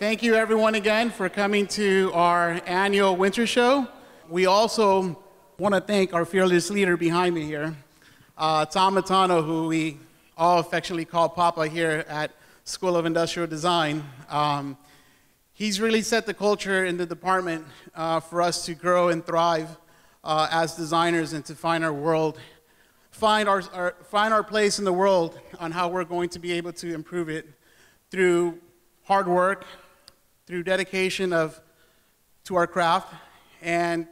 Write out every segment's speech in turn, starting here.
Thank you, everyone, again for coming to our annual winter show. We also want to thank our fearless leader behind me here, uh, Tom Matano, who we all affectionately call Papa here at School of Industrial Design. Um, he's really set the culture in the department uh, for us to grow and thrive uh, as designers and to find our world, find our, our, find our place in the world on how we're going to be able to improve it through hard work, through dedication of, to our craft, and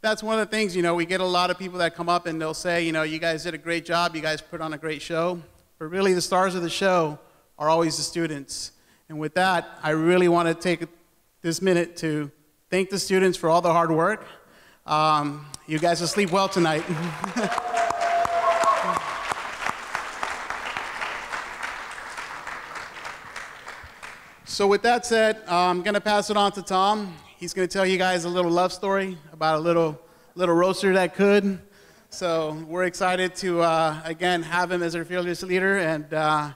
that's one of the things, you know, we get a lot of people that come up and they'll say, you know, you guys did a great job, you guys put on a great show, but really the stars of the show are always the students. And with that, I really want to take this minute to thank the students for all the hard work. Um, you guys will sleep well tonight. so with that said, I'm going to pass it on to Tom. He's going to tell you guys a little love story about a little, little roadster that could. So we're excited to, uh, again, have him as our fearless leader, and, uh,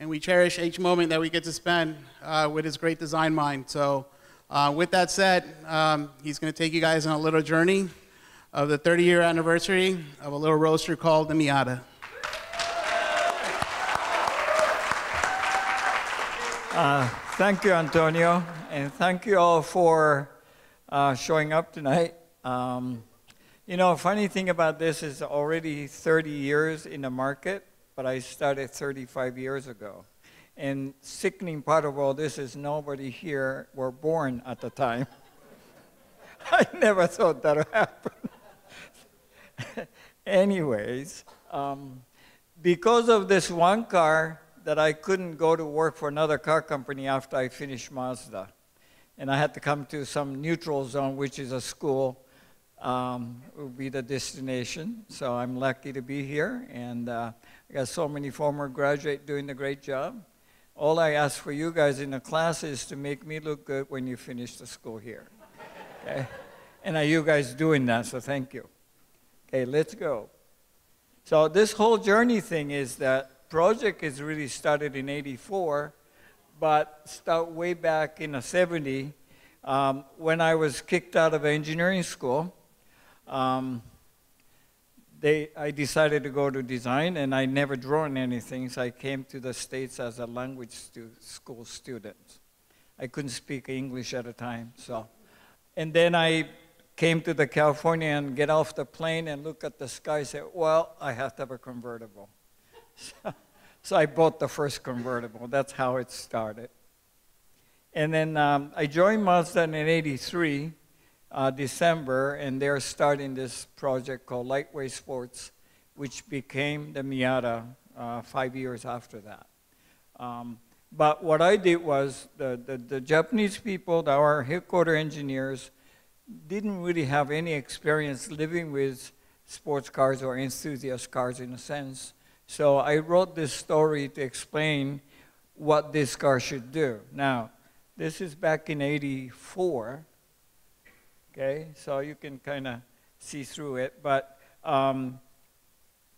and we cherish each moment that we get to spend uh, with his great design mind. So uh, with that said, um, he's going to take you guys on a little journey of the 30-year anniversary of a little roadster called the Miata. Uh, thank you, Antonio, and thank you all for uh, showing up tonight. Um, you know, funny thing about this is already 30 years in the market, but I started 35 years ago. And sickening part of all this is nobody here were born at the time. I never thought that would happen. Anyways, um, because of this one car that I couldn't go to work for another car company after I finished Mazda and I had to come to some neutral zone, which is a school, um, would be the destination. So I'm lucky to be here, and uh, I got so many former graduates doing a great job. All I ask for you guys in the class is to make me look good when you finish the school here. Okay? and are you guys doing that? So thank you. Okay, let's go. So this whole journey thing is that project is really started in 84 but start way back in the 70s um, when I was kicked out of engineering school. Um, they, I decided to go to design, and I never drawn anything, so I came to the States as a language stu school student. I couldn't speak English at the time, so. And then I came to the California and get off the plane and look at the sky and say, well, I have to have a convertible. So, I bought the first convertible. That's how it started. And then um, I joined Mazda in 83, uh, December, and they're starting this project called Lightweight Sports, which became the Miata uh, five years after that. Um, but what I did was the, the, the Japanese people, our headquarter engineers, didn't really have any experience living with sports cars or enthusiast cars in a sense. So I wrote this story to explain what this car should do. Now, this is back in 84. Okay, so you can kind of see through it. But um,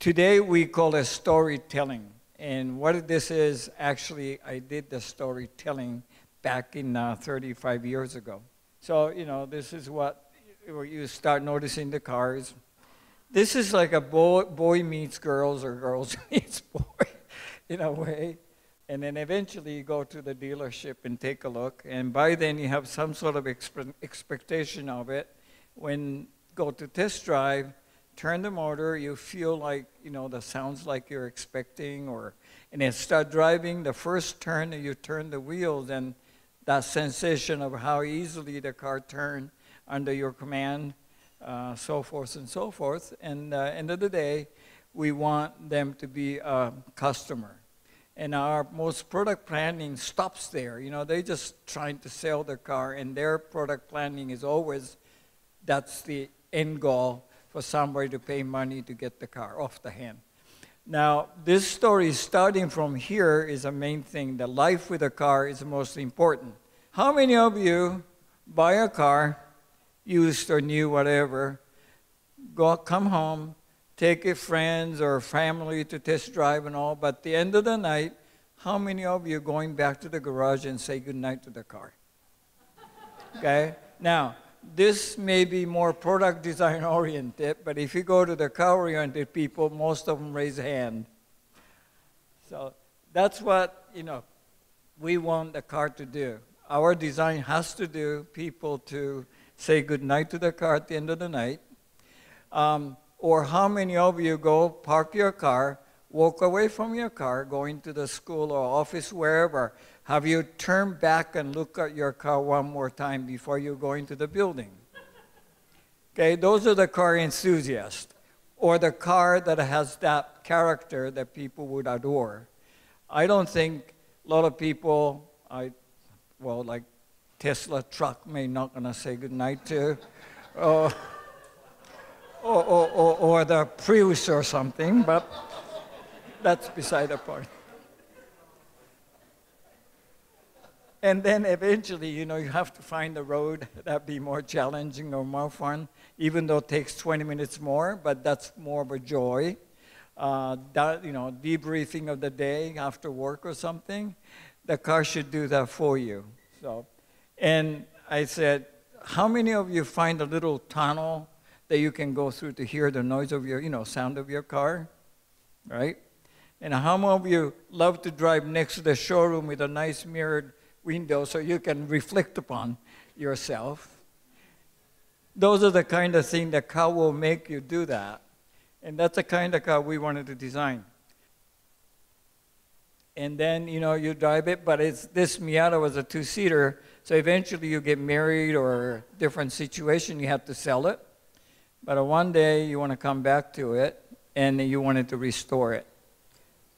today we call it storytelling. And what this is, actually, I did the storytelling back in uh, 35 years ago. So, you know, this is what you start noticing the cars. This is like a boy, boy meets girls or girls meets boy in a way. And then eventually you go to the dealership and take a look. And by then you have some sort of expe expectation of it. When go to test drive, turn the motor, you feel like, you know, the sounds like you're expecting or, and then start driving, the first turn you turn the wheels and that sensation of how easily the car turned under your command uh, so forth and so forth. And uh, end of the day, we want them to be a customer. And our most product planning stops there. You know, they're just trying to sell their car, and their product planning is always that's the end goal for somebody to pay money to get the car off the hand. Now, this story starting from here is a main thing. The life with a car is the most important. How many of you buy a car used or new, whatever, go come home, take your friends or family to test drive and all, but at the end of the night, how many of you going back to the garage and say goodnight to the car? Okay? Now, this may be more product design oriented, but if you go to the car oriented people, most of them raise a hand. So that's what, you know, we want the car to do. Our design has to do people to say goodnight to the car at the end of the night. Um, or how many of you go park your car, walk away from your car, going to the school or office, wherever, have you turned back and look at your car one more time before you go into the building? Okay, those are the car enthusiasts, or the car that has that character that people would adore. I don't think a lot of people, I, well, like Tesla truck may not gonna say goodnight to, or, or, or, or the Prius or something, but that's beside the point. And then eventually, you know, you have to find a road that be more challenging or more fun, even though it takes 20 minutes more, but that's more of a joy. Uh, that, you know, debriefing of the day after work or something, the car should do that for you. So, and I said, how many of you find a little tunnel that you can go through to hear the noise of your, you know, sound of your car, right? And how many of you love to drive next to the showroom with a nice mirrored window so you can reflect upon yourself. Those are the kind of thing that car will make you do that. And that's the kind of car we wanted to design. And then, you know, you drive it, but it's, this Miata was a two-seater, so eventually you get married or a different situation, you have to sell it. But one day you want to come back to it, and you wanted to restore it.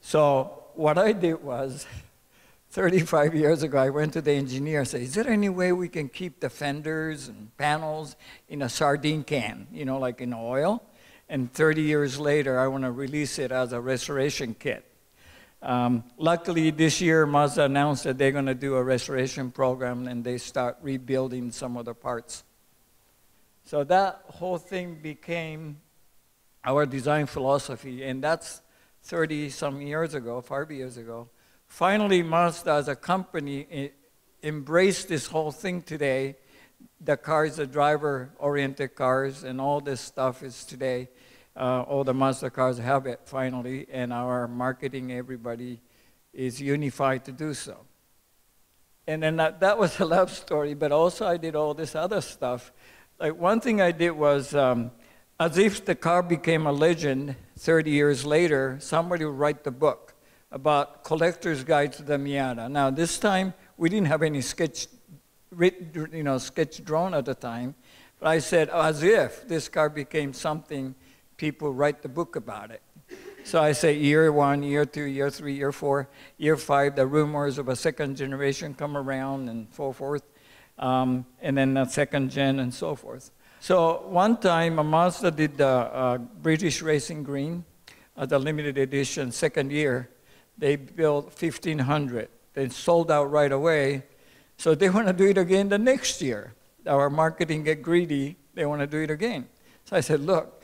So what I did was, 35 years ago, I went to the engineer and said, is there any way we can keep the fenders and panels in a sardine can, you know, like in oil? And 30 years later, I want to release it as a restoration kit. Um, luckily, this year, Mazda announced that they're going to do a restoration program and they start rebuilding some of the parts. So that whole thing became our design philosophy, and that's 30 some years ago, five years ago. Finally, Mazda as a company embraced this whole thing today. The cars, the driver-oriented cars, and all this stuff is today. Uh, all the Mazda cars have it finally, and our marketing, everybody is unified to do so. And then that, that was a love story, but also I did all this other stuff. Like one thing I did was, um, as if the car became a legend 30 years later, somebody would write the book about Collector's Guide to the Miata. Now, this time, we didn't have any sketch, you know, sketch drawn at the time, but I said, as if this car became something, people write the book about it. So I say year one, year two, year three, year four, year five, the rumors of a second generation come around and so forth, um, and then a second gen and so forth. So one time, a Mazda did the uh, British Racing Green, uh, the limited edition, second year, they built 1,500. They sold out right away. So they want to do it again the next year. Our marketing get greedy. They want to do it again. So I said, look,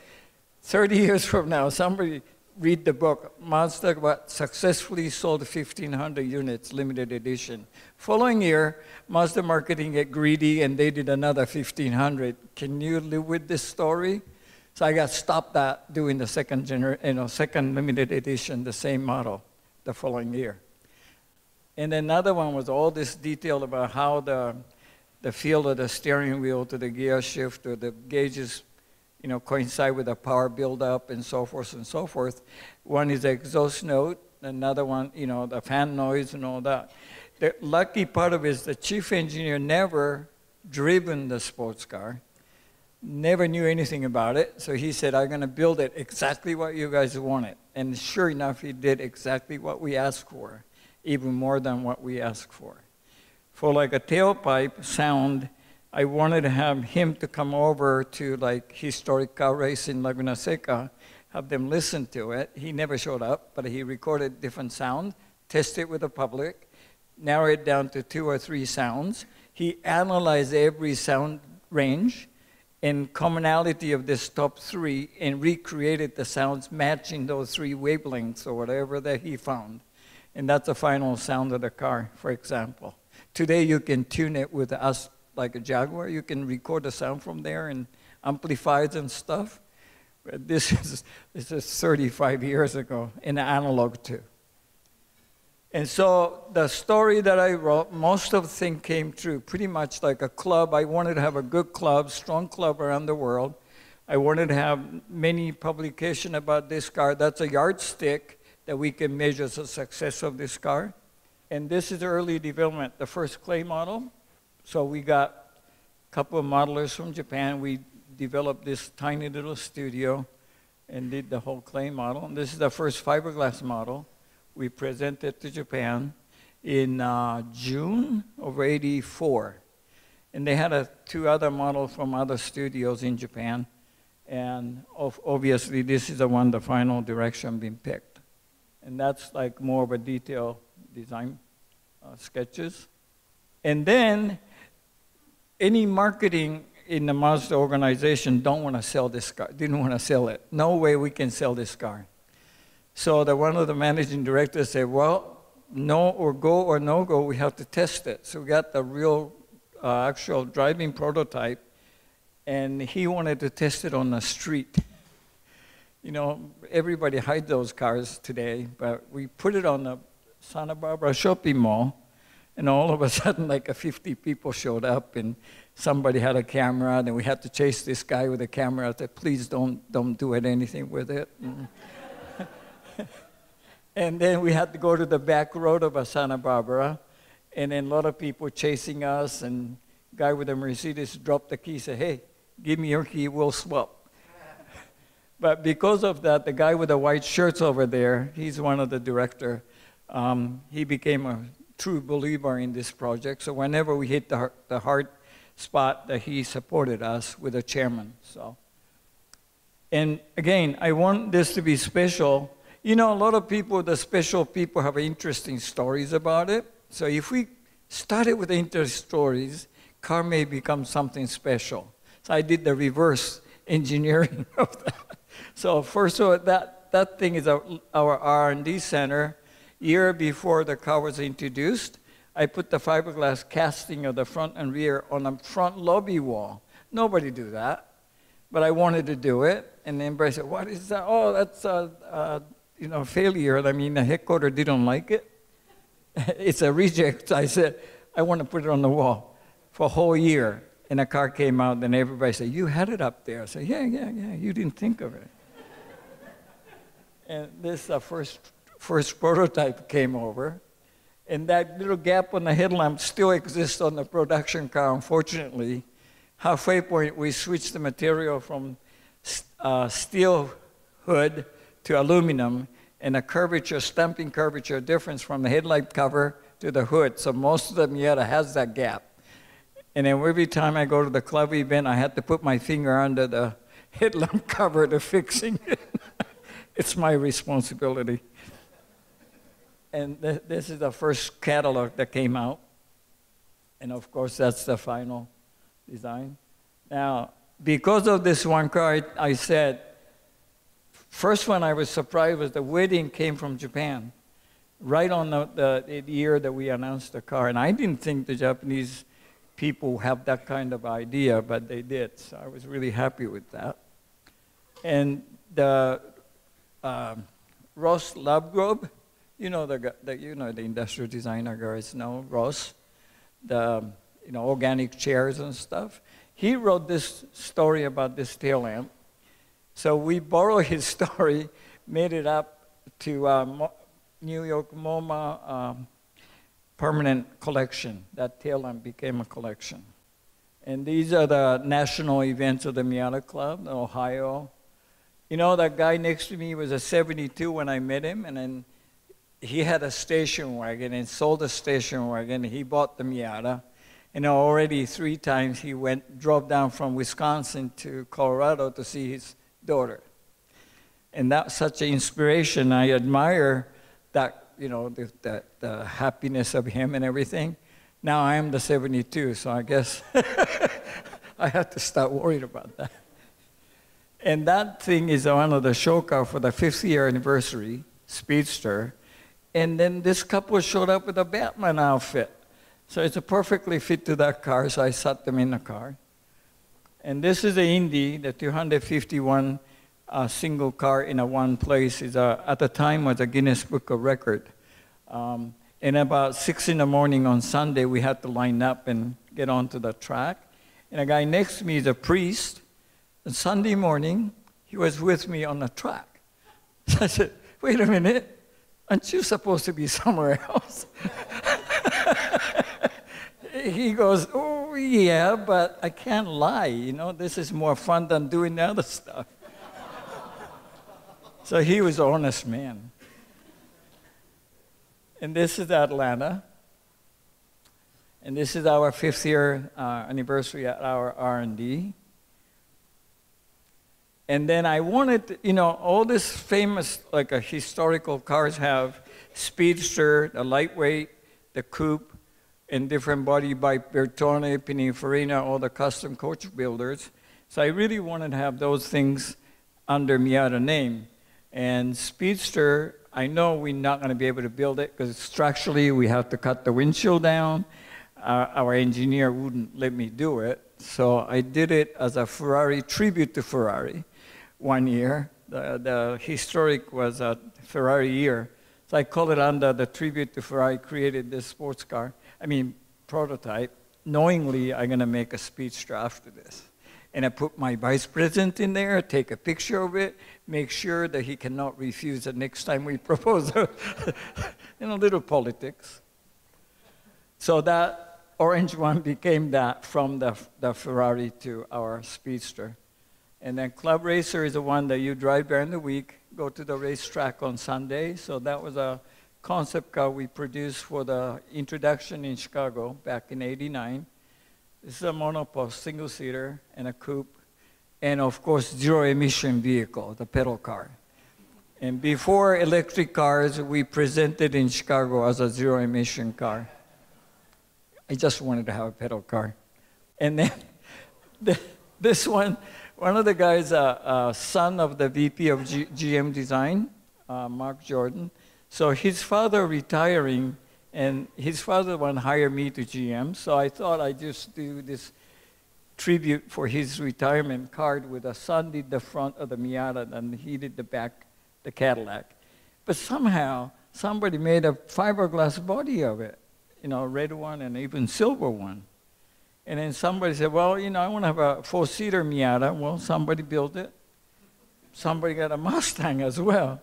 30 years from now, somebody read the book. Mazda successfully sold 1,500 units, limited edition. Following year, Mazda marketing get greedy and they did another 1,500. Can you live with this story? So I got stopped at doing the second, gener- you know, second limited edition, the same model the following year. And another one was all this detail about how the, the feel of the steering wheel to the gear shift or the gauges you know, coincide with the power buildup and so forth and so forth. One is the exhaust note, another one, you know, the fan noise and all that. The lucky part of it is the chief engineer never driven the sports car, never knew anything about it. So he said, I'm going to build it exactly what you guys want it. And sure enough, he did exactly what we asked for, even more than what we asked for. For like a tailpipe sound, I wanted to have him to come over to like historic car race in Laguna Seca, have them listen to it. He never showed up, but he recorded different sound, tested it with the public, narrowed it down to two or three sounds. He analyzed every sound range, in commonality of this top three and recreated the sounds matching those three wavelengths or whatever that he found. And that's the final sound of the car, for example. Today you can tune it with us like a Jaguar. You can record the sound from there and amplify it and stuff. But this is, this is 35 years ago in analog too. And so the story that I wrote, most of the thing came true, pretty much like a club. I wanted to have a good club, strong club around the world. I wanted to have many publication about this car. That's a yardstick that we can measure the success of this car. And this is early development, the first clay model. So we got a couple of modelers from Japan. We developed this tiny little studio and did the whole clay model. And this is the first fiberglass model we presented to Japan in uh, June of 84. And they had a, two other models from other studios in Japan. And of, obviously, this is the one, the final direction being picked. And that's like more of a detailed design uh, sketches. And then any marketing in the Mazda organization don't want to sell this car, didn't want to sell it. No way we can sell this car. So the one of the managing directors said, well, no or go or no go, we have to test it. So we got the real uh, actual driving prototype, and he wanted to test it on the street. You know, everybody hides those cars today, but we put it on the Santa Barbara shopping mall, and all of a sudden, like a 50 people showed up, and somebody had a camera, and we had to chase this guy with a camera. I said, please don't, don't do it, anything with it. And and then we had to go to the back road of Santa Barbara, and then a lot of people chasing us, and guy with a Mercedes dropped the key, said, hey, give me your key, we'll swap. but because of that, the guy with the white shirts over there, he's one of the director, um, he became a true believer in this project. So whenever we hit the, the hard spot, that he supported us with the chairman. So, and again, I want this to be special you know, a lot of people, the special people, have interesting stories about it. So if we started with interesting stories, car may become something special. So I did the reverse engineering of that. So first of all, that, that thing is our, our R&D center. Year before the car was introduced, I put the fiberglass casting of the front and rear on the front lobby wall. Nobody do that, but I wanted to do it. And then everybody said, what is that? Oh, that's a, a you know, failure. I mean, the headquarter didn't like it. it's a reject. I said, I want to put it on the wall for a whole year. And a car came out, and everybody said, You had it up there. I said, Yeah, yeah, yeah. You didn't think of it. and this uh, first, first prototype came over. And that little gap on the headlamp still exists on the production car, unfortunately. Halfway point, we switched the material from uh, steel hood to aluminum and a curvature, stamping curvature difference from the headlight cover to the hood. So most of the Miata has that gap. And then every time I go to the club event, I had to put my finger under the headlamp cover to fixing it. it's my responsibility. And th this is the first catalog that came out. And of course, that's the final design. Now, because of this one car, I, said, First one I was surprised was the wedding came from Japan, right on the, the, the, year that we announced the car. And I didn't think the Japanese people have that kind of idea, but they did. So I was really happy with that. And the uh, Ross Lovegrove, you know the, the, you know the industrial designer guys know Ross, the you know organic chairs and stuff. He wrote this story about this tail lamp so we borrowed his story, made it up to uh, New York MoMA um, permanent collection. That tail lamp became a collection. And these are the national events of the Miata Club, Ohio. You know, that guy next to me was a 72 when I met him, and then he had a station wagon and sold a station wagon. He bought the Miata. And already three times he went, drove down from Wisconsin to Colorado to see his daughter. And that's such an inspiration. I admire that, you know, the, the, the happiness of him and everything. Now I am the 72, so I guess I have to start worrying about that. And that thing is one of the show car for the fifth year anniversary, Speedster. And then this couple showed up with a Batman outfit. So it's a perfectly fit to that car, so I sat them in the car. And this is the Indy, the 251 uh, single car in a one place. Is a, at the time was a Guinness Book of Record. Um, and about six in the morning on Sunday, we had to line up and get onto the track. And a guy next to me is a priest. And Sunday morning, he was with me on the track. So I said, wait a minute, aren't you supposed to be somewhere else? he goes, oh, yeah, but I can't lie. You know, this is more fun than doing the other stuff. so he was an honest man. And this is Atlanta. And this is our fifth year uh, anniversary at our R&D. And then I wanted, you know, all this famous, like a historical cars have Speedster, the lightweight, the coupe, and different body by Bertone, Pininfarina, all the custom coach builders. So I really wanted to have those things under Miata name. And Speedster, I know we're not going to be able to build it because structurally we have to cut the windshield down. Uh, our engineer wouldn't let me do it. So I did it as a Ferrari tribute to Ferrari one year. The, the historic was a Ferrari year. So I called it under the tribute to Ferrari, created this sports car, I mean, prototype, knowingly I'm going to make a speedster after this. And I put my vice president in there, take a picture of it, make sure that he cannot refuse the next time we propose a, you know, little politics. So that orange one became that from the, the Ferrari to our Speedster. And then Club Racer is the one that you drive during the week, go to the racetrack on Sunday. So that was a concept car we produced for the introduction in Chicago back in 89. This is a monopost, single seater, and a coupe, and of course, zero emission vehicle, the pedal car. And before electric cars, we presented in Chicago as a zero emission car. I just wanted to have a pedal car. And then the, this one, one of the guys, uh, uh, son of the VP of G- GM Design, uh, Mark Jordan. So his father retiring and his father wanted to hire me to GM, so I thought I'd just do this tribute for his retirement card with a son did the front of the Miata and he did the back, the Cadillac. But somehow somebody made a fiberglass body of it, you know, red one and even silver one. And then somebody said, well, you know, I want to have a four-seater Miata. Well, somebody built it. Somebody got a Mustang as well.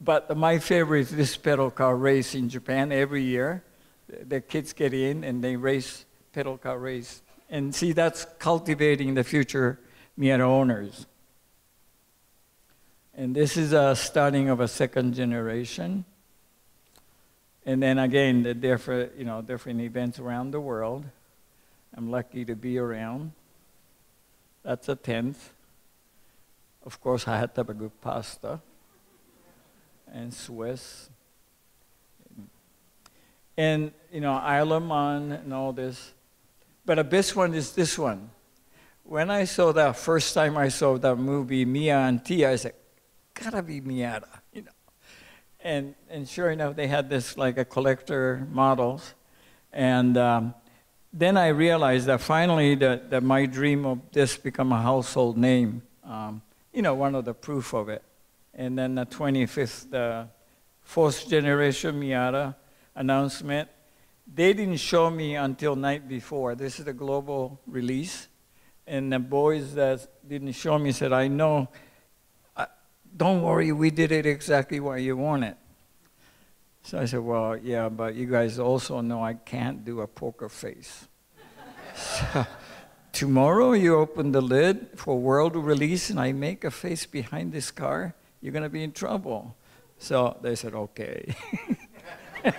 But my favorite is this pedal car race in Japan every year. The kids get in and they race pedal car race. And see, that's cultivating the future Miata owners. And this is a starting of a second generation. And then again, the different, you know, different events around the world. I'm lucky to be around. That's a tenth. Of course, I had to have a good pasta and Swiss. And, you know, Isle and all this. But the best one is this one. When I saw that first time I saw that movie, Mia and Tia, I said, gotta be Miata, you know. And, and sure enough, they had this like a collector models. And um, then I realized that finally that, that my dream of this become a household name, um, you know, one of the proof of it and then the 25th, the fourth generation Miata announcement. They didn't show me until night before. This is a global release, and the boys that didn't show me said, "I know. Don't worry, we did it exactly what you want it. So I said, "Well, yeah, but you guys also know I can't do a poker face." so, tomorrow you open the lid for world release, and I make a face behind this car you're going to be in trouble. So they said, okay.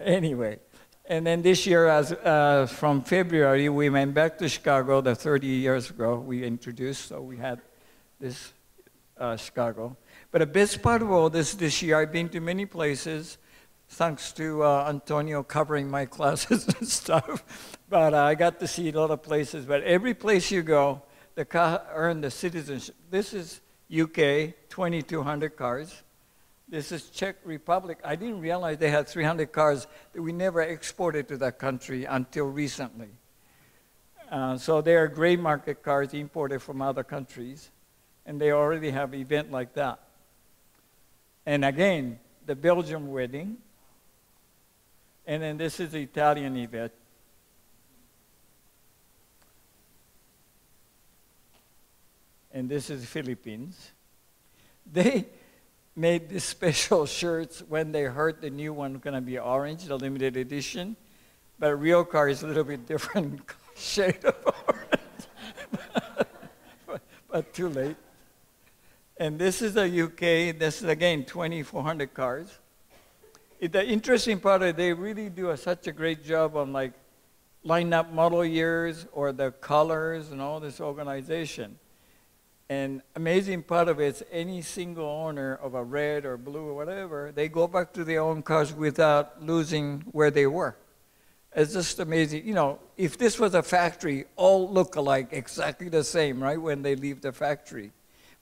anyway, and then this year, as uh, from February, we went back to Chicago. The 30 years ago, we introduced, so we had this uh, Chicago. But the best part of all this this year, I've been to many places, thanks to uh, Antonio covering my classes and stuff. But uh, I got to see a lot of places. But every place you go, the car earned the citizenship. This is UK, 2,200 cars. This is Czech Republic. I didn't realize they had 300 cars that we never exported to that country until recently. Uh, so they are gray market cars imported from other countries, and they already have event like that. And again, the Belgium wedding, and then this is the Italian event. And this is Philippines. They made these special shirts when they heard the new one going to be orange, the limited edition. But real car is a little bit different shade of orange. but, but too late. And this is the UK. This is again 2,400 cars. It, the interesting part is they really do a, such a great job on like line up model years or the colors and all this organization. And amazing part of it is any single owner of a red or blue or whatever, they go back to their own cars without losing where they were. It's just amazing. You know, if this was a factory, all look alike, exactly the same, right, when they leave the factory.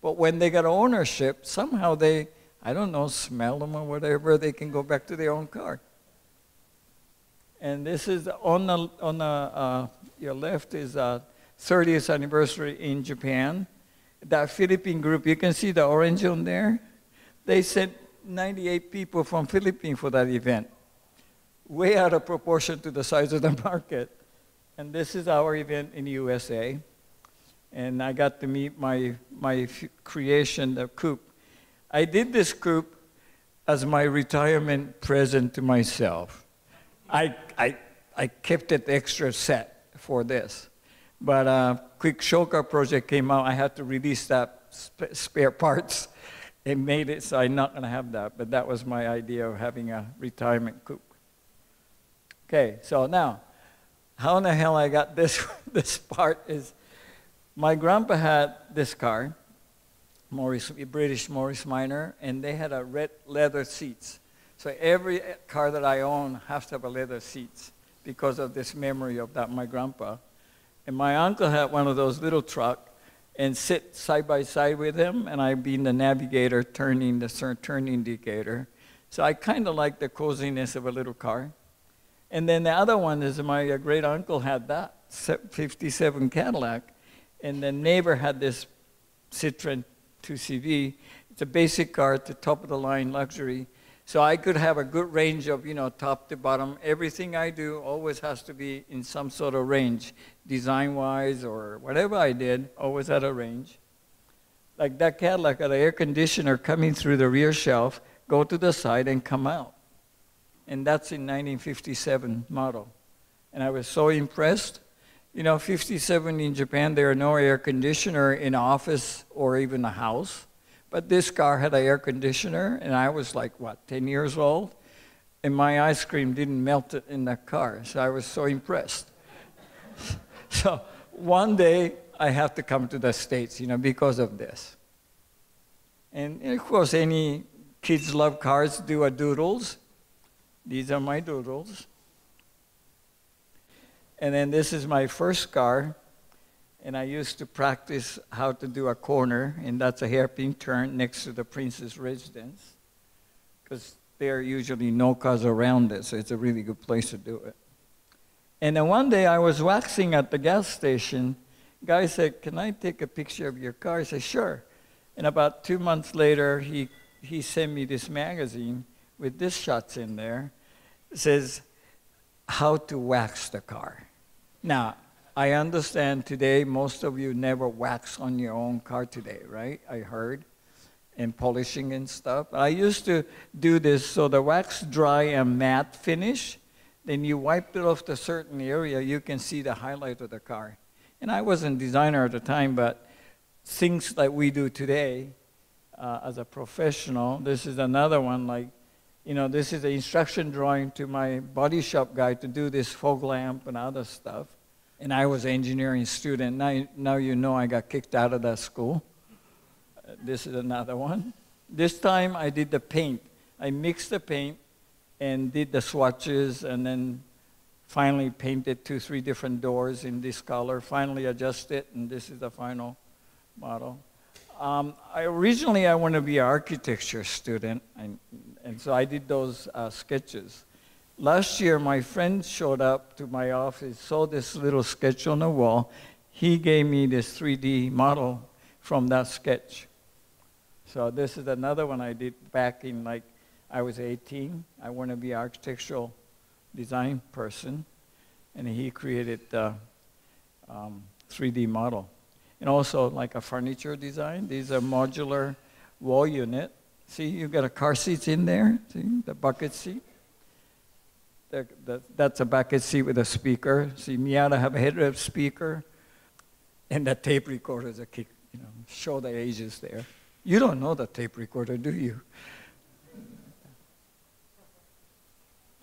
But when they got ownership, somehow they, I don't know, smell them or whatever, they can go back to their own car. And this is on the, on the, uh, your left is a 30th anniversary in Japan that Philippine group, you can see the orange on there. They sent 98 people from Philippines for that event, way out of proportion to the size of the market. And this is our event in USA. And I got to meet my, my creation, the coupe. I did this coupe as my retirement present to myself. I, I, I kept it extra set for this. But uh, quick show car project came out. I had to release that sp- spare parts and made it, so I'm not going to have that. But that was my idea of having a retirement coupe. Okay, so now, how in the hell I got this, this part is my grandpa had this car, Morris, British Morris Minor, and they had a red leather seats. So every car that I own has to have a leather seats because of this memory of that my grandpa. And my uncle had one of those little truck and sit side by side with him, and I'd be the navigator turning the turn indicator. So I kind of like the coziness of a little car. And then the other one is my uh, great uncle had that 57 Cadillac, and the neighbor had this Citroen 2CV. It's a basic car, the top of the line luxury. So I could have a good range of, you know, top to bottom. Everything I do always has to be in some sort of range, design wise or whatever I did, always at a range. Like that Cadillac had an air conditioner coming through the rear shelf, go to the side and come out. And that's in 1957 model. And I was so impressed. You know, 57 in Japan, there are no air conditioner in office or even a house. But this car had an air conditioner, and I was like, what, 10 years old? And my ice cream didn't melt in the car, so I was so impressed. so one day I have to come to the States, you know, because of this. And, and of course, any kids love cars, do a doodles. These are my doodles. And then this is my first car and I used to practice how to do a corner, and that's a hairpin turn next to the prince's residence, because there are usually no cars around it, so it's a really good place to do it. And then one day I was waxing at the gas station. Guy said, "Can I take a picture of your car?" I said, "Sure." And about two months later, he he sent me this magazine with this shots in there. It says, "How to wax the car." Now I understand today most of you never wax on your own car today, right? I heard. And polishing and stuff. I used to do this so the wax dry and matte finish. Then you wipe it off the certain area, you can see the highlight of the car. And I wasn't designer at the time, but things that we do today uh, as a professional, this is another one like, you know, this is the instruction drawing to my body shop guy to do this fog lamp and other stuff and I was an engineering student. Now, now you know I got kicked out of that school. This is another one. This time I did the paint. I mixed the paint and did the swatches and then finally painted two, three different doors in this color. Finally adjusted, and this is the final model. Um, I, originally, I wanted to be an architecture student, and, and so I did those uh, sketches. Last year, my friend showed up to my office, saw this little sketch on the wall. He gave me this 3D model from that sketch. So this is another one I did back in like I was 18. I want to be an architectural design person, and he created the um, 3D model. And also like a furniture design. These are modular wall unit. See, you got a car seats in there. See the bucket seat. The, the, that's a bucket seat with a speaker. See, Miata have a head speaker, and that tape recorder is a kick. You know, show the ages there. You don't know the tape recorder, do you?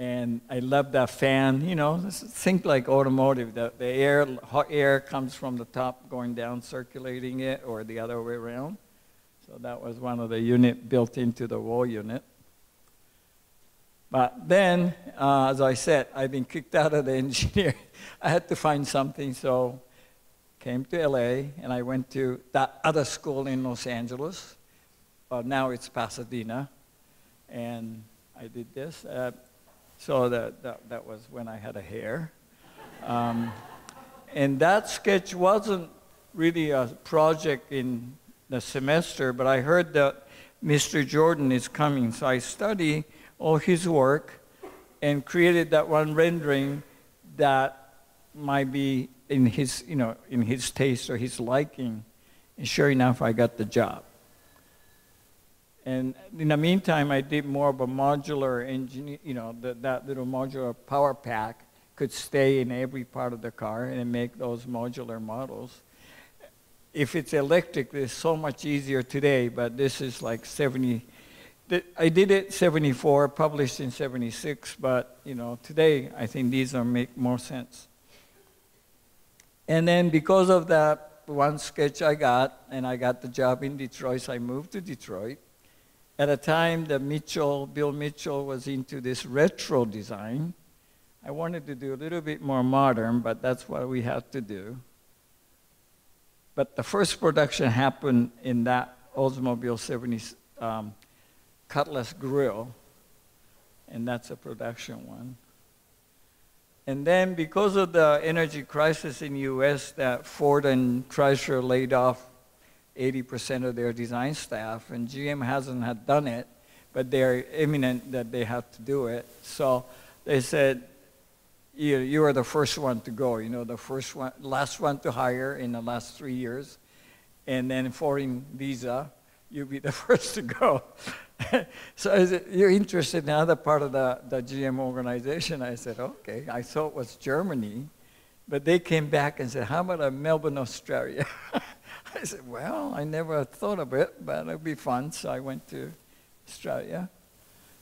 And I love that fan, you know, think like automotive. The, the air, hot air comes from the top going down, circulating it, or the other way around. So that was one of the unit built into the wall unit. But then, uh, as I said, I've been kicked out of the engineer. I had to find something, so came to LA, and I went to that other school in Los Angeles. Uh, now it's Pasadena, and I did this. Uh, so that, that, that was when I had a hair. Um, and that sketch wasn't really a project in the semester, but I heard that Mr. Jordan is coming. So I studied all his work and created that one rendering that might be in his, you know, in his taste or his liking. And sure enough, I got the job. And in the meantime, I did more of a modular engineer, you know, the, that little modular power pack could stay in every part of the car and make those modular models. If it's electric, it's so much easier today, but this is like 70. I did it 74, published in 76, but you know, today I think these are make more sense. And then because of that one sketch I got, and I got the job in Detroit, so I moved to Detroit at a time that Mitchell, Bill Mitchell, was into this retro design. I wanted to do a little bit more modern, but that's what we had to do. But the first production happened in that Oldsmobile 70 um, Cutlass grill, and that's a production one. And then because of the energy crisis in the U.S. that Ford and Chrysler laid off 80% of their design staff, and GM hasn't had done it, but they're imminent that they have to do it. So they said, you, you are the first one to go, you know, the first one, last one to hire in the last three years. And then foreign visa, you'll be the first to go. so I said, you're interested in another part of the, the GM organization? I said, okay. I thought it was Germany. But they came back and said, how about a Melbourne, Australia? I said, well, I never thought of it, but it'd be fun. So I went to Australia,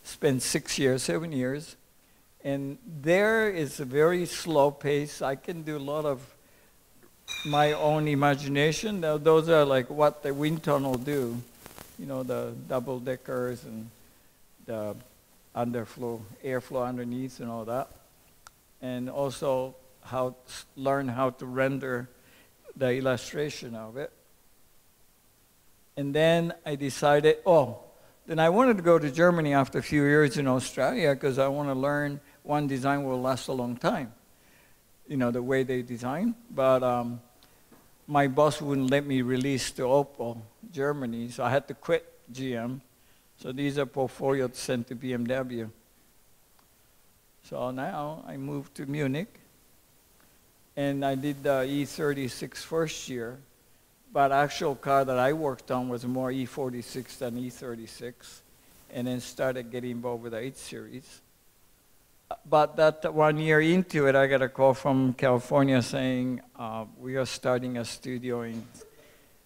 spent six years, seven years. And there is a very slow pace. I can do a lot of my own imagination. Now, Those are like what the wind tunnel do, you know, the double deckers and the underflow, airflow underneath and all that. And also how learn how to render the illustration of it. And then I decided, oh, then I wanted to go to Germany after a few years in Australia because I want to learn one design will last a long time. You know, the way they design. But um, my boss wouldn't let me release to Opel, Germany, so I had to quit GM. So these are portfolios sent to BMW. So now I moved to Munich, and I did the E36 first year but actual car that I worked on was more E46 than E36, and then started getting involved with the 8 Series. But that one year into it, I got a call from California saying, uh, we are starting a studio in,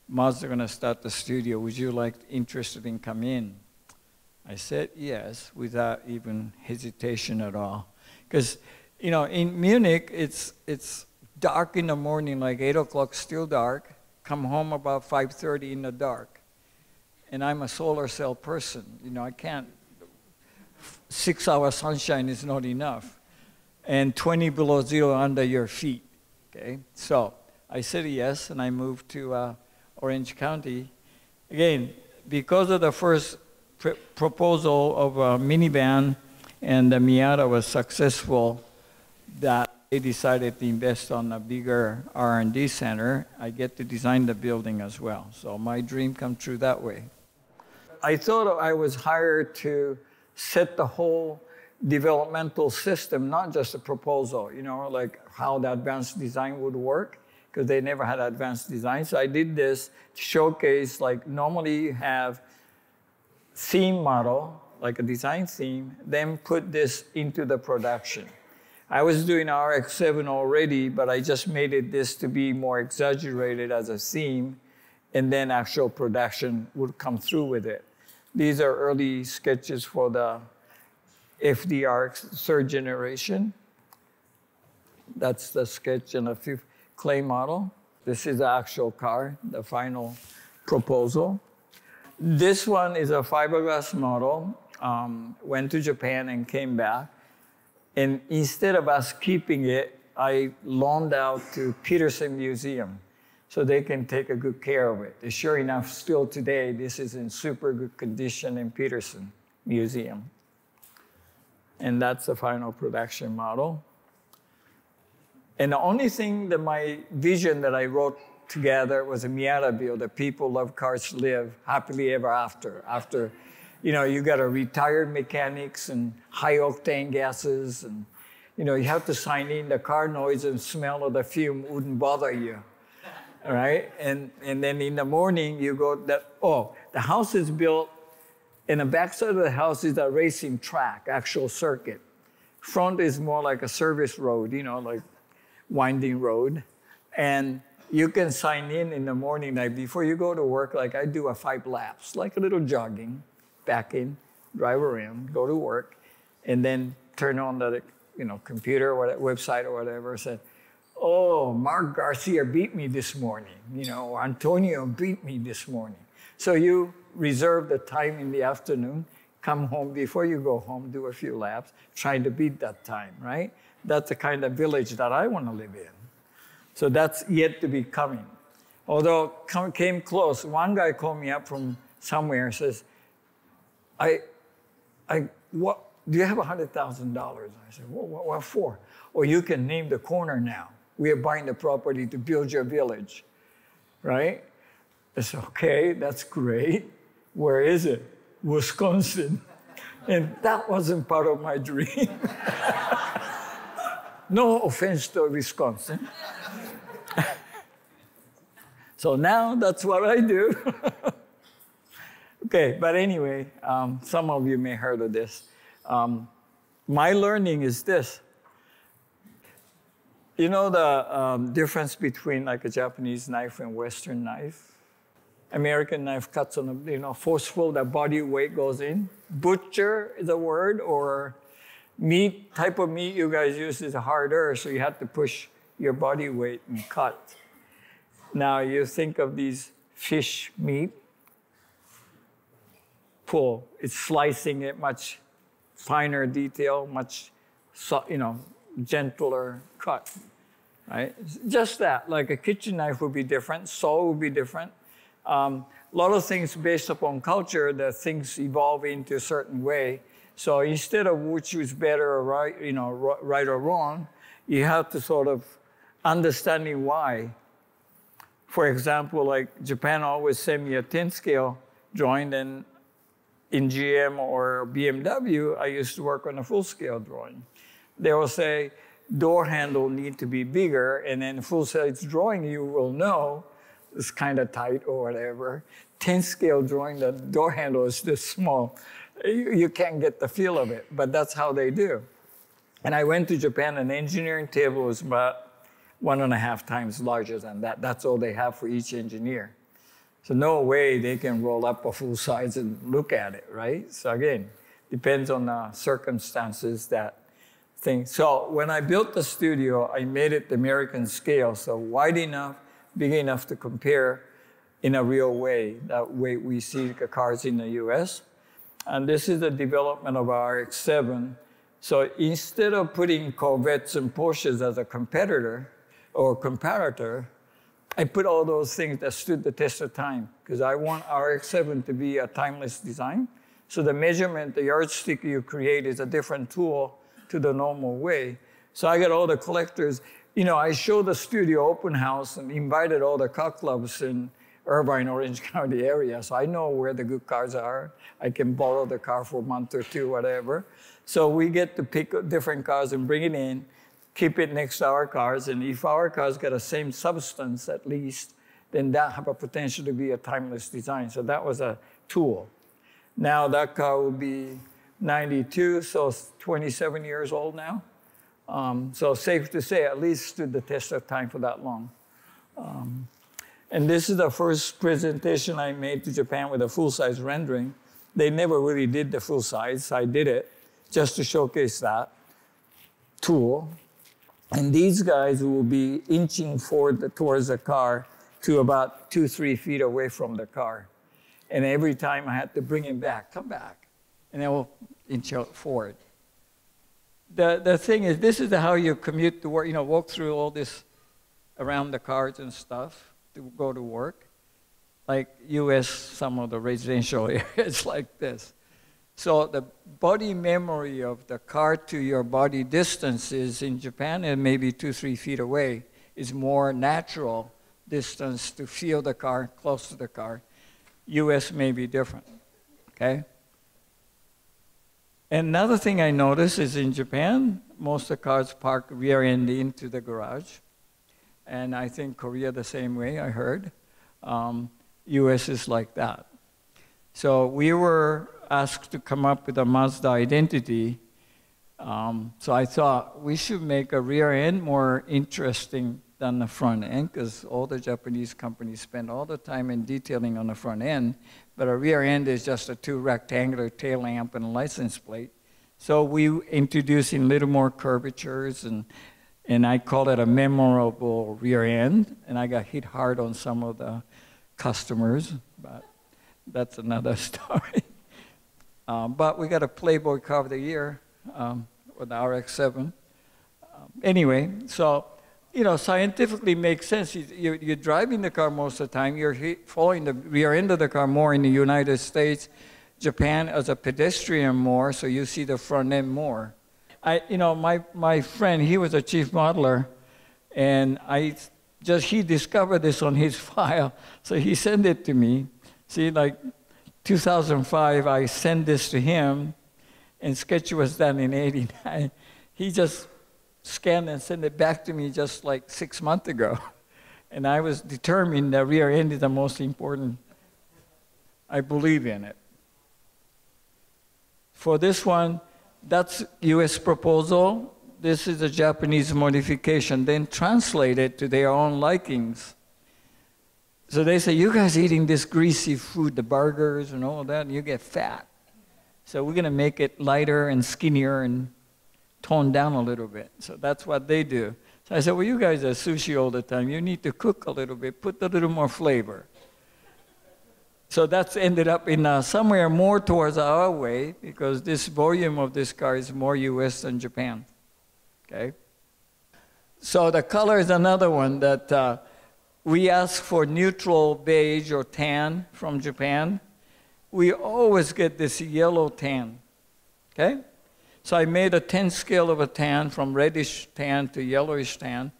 Mazda going to start the studio. Would you like interested in come in? I said yes, without even hesitation at all. Because, you know, in Munich, it's, it's dark in the morning, like 8 o'clock, still dark come home about 5.30 in the dark. And I'm a solar cell person. You know, I can't, six hour sunshine is not enough. And 20 below zero under your feet, okay? So I said yes, and I moved to uh, Orange County. again, because of the first pr- proposal of a minivan and the Miata was successful, that they decided to invest on a bigger R&D center. I get to design the building as well. So my dream come true that way. I thought I was hired to set the whole developmental system, not just a proposal, you know, like how the advanced design would work, because they never had advanced design. So I did this to showcase, like normally you have theme model, like a design theme, then put this into the production. I was doing RX-7 already, but I just made it this to be more exaggerated as a theme, and then actual production would come through with it. These are early sketches for the FDR third generation. That's the sketch and a clay model. This is the actual car, the final proposal. This one is a fiberglass model. Um, went to Japan and came back. And instead of us keeping it, I loaned out to Petersen Museum so they can take a good care of it. And sure enough, still today, this is in super good condition in Petersen Museum. And that's the final production model. And the only thing that my vision that I wrote together was a Miata bill that people love cars live happily ever after. After, you know, you've got a retired mechanics and high octane gases and, you know, you have to sign in the car noise and smell of the fume wouldn't bother you right? And, and then in the morning, you go that, oh, the house is built, and the backside of the house is a racing track, actual circuit. Front is more like a service road, you know, like winding road. And you can sign in in the morning, like before you go to work, like I do a five laps, like a little jogging, back in, drive around, go to work, and then turn on the you know computer or website or whatever. Said, oh, Mark Garcia beat me this morning, you know, Antonio beat me this morning. So you reserve the time in the afternoon, come home before you go home, do a few laps, trying to beat that time, right? That's the kind of village that I want to live in. So that's yet to be coming. Although come, came close, one guy called me up from somewhere and says, I, I, what, do you have $100,000? I said, what, what, what for? Or you can name the corner now we are buying the property to build your village, right? It's okay, that's great. Where is it? Wisconsin. And that wasn't part of my dream. no offense to Wisconsin. so now that's what I do. okay, but anyway, um, some of you may heard of this. Um, my learning is this you know the um, difference between like a Japanese knife and Western knife? American knife cuts on a, you know, forceful, the body weight goes in. Butcher is a word, or meat, type of meat you guys use is harder, so you have to push your body weight and cut. Now you think of these fish meat, pull, it's slicing it much finer detail, much, you know, gentler cut, right? Just that, like a kitchen knife would be different, saw would be different. Um, a lot of things based upon culture that things evolve into a certain way. So instead of which is better or right, you know, right or wrong, you have to sort of understanding why. For example, like Japan always send me a 10 scale drawing, and in GM or BMW, I used to work on a full scale drawing they will say door handle need to be bigger, and then full size drawing you will know it's kind of tight or whatever. 10 scale drawing, the door handle is this small. You, you can't get the feel of it, but that's how they do. And I went to Japan, an engineering table was about one and a half times larger than that. That's all they have for each engineer. So no way they can roll up a full size and look at it, right? So again, depends on the circumstances that thing. So when I built the studio, I made it the American scale, so wide enough, big enough to compare in a real way, that way we see the cars in the US. And this is the development of RX-7. So instead of putting Corvettes and Porsches as a competitor or comparator, I put all those things that stood the test of time because I want RX-7 to be a timeless design. So the measurement, the yardstick you create is a different tool to the normal way. So I got all the collectors. You know, I showed the studio open house and invited all the car clubs in Irvine, Orange County area. So I know where the good cars are. I can borrow the car for a month or two, whatever. So we get to pick different cars and bring it in, keep it next to our cars. And if our cars got the same substance at least, then that have a potential to be a timeless design. So that was a tool. Now that car will be 92, so 27 years old now. Um, so safe to say, at least stood the test of time for that long. Um, and this is the first presentation I made to Japan with a full-size rendering. They never really did the full size. I did it just to showcase that tool. And these guys will be inching forward towards the car to about two, three feet away from the car. And every time I had to bring him back, come back, and they will inch forward. The, the thing is, this is how you commute to work, you know, walk through all this around the cars and stuff to go to work. Like US, some of the residential areas like this. So the body memory of the car to your body distance is in Japan and maybe two, three feet away is more natural distance to feel the car close to the car. US may be different. Okay? Another thing I noticed is in Japan, most of the cars park rear end into the garage. And I think Korea the same way, I heard. Um, US is like that. So we were asked to come up with a Mazda identity. Um, so I thought we should make a rear end more interesting than the front end because all the Japanese companies spend all the time in detailing on the front end, but a rear end is just a two rectangular tail lamp and a license plate. So we introduced in little more curvatures and and I call it a memorable rear end, and I got hit hard on some of the customers, but that's another story. Um, but we got a Playboy car of the year um, with the RX-7. Um, anyway, so you know, scientifically makes sense. You, are driving the car most of the time. You're following the rear end of the car more in the United States, Japan as a pedestrian more, so you see the front end more. I, you know, my, my friend, he was a chief modeler, and I just he discovered this on his file, so he sent it to me. See, like 2005, I sent this to him, and sketch was done in '89. He just scanned and sent it back to me just like six months ago, and I was determined that rear end is the most important. I believe in it. For this one, that's U.S. proposal this is a Japanese modification, then translate it to their own likings. So they say, you guys eating this greasy food, the burgers and all that, and you get fat. So we're going to make it lighter and skinnier and toned down a little bit. So that's what they do. So I said, well, you guys are sushi all the time. You need to cook a little bit, put a little more flavor. So that's ended up in uh, somewhere more towards our way because this volume of this car is more US than Japan. Okay? So the color is another one that uh, we ask for neutral beige or tan from Japan. We always get this yellow tan. Okay? So I made a 10 scale of a tan from reddish tan to yellowish tan,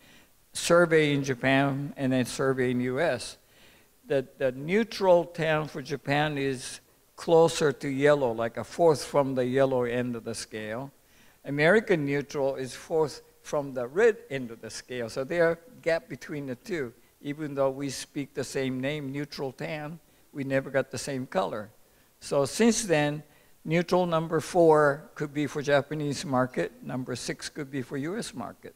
survey in Japan and then survey in US. The, the neutral tan for Japan is closer to yellow, like a fourth from the yellow end of the scale. American neutral is fourth from the red end of the scale. So there are gap between the two. Even though we speak the same name, neutral tan, we never got the same color. So since then, neutral number four could be for Japanese market, number six could be for US market.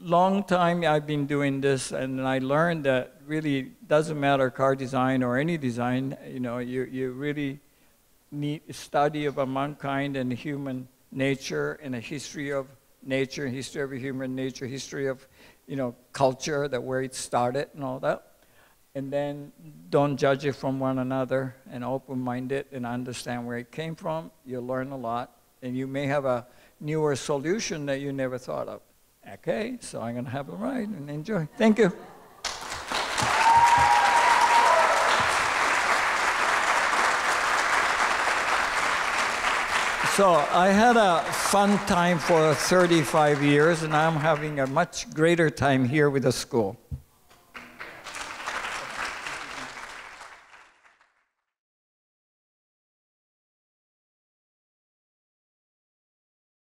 Long time I've been doing this and I learned that really doesn't matter car design or any design, you know, you, you really need study of mankind and human nature and a history of nature, history of human nature, history of, you know, culture, that where it started and all that. And then don't judge it from one another and open-minded and understand where it came from. You'll learn a lot. And you may have a newer solution that you never thought of. Okay, so I'm going to have a ride and enjoy. Thank you. So I had a fun time for 35 years, and I'm having a much greater time here with the school.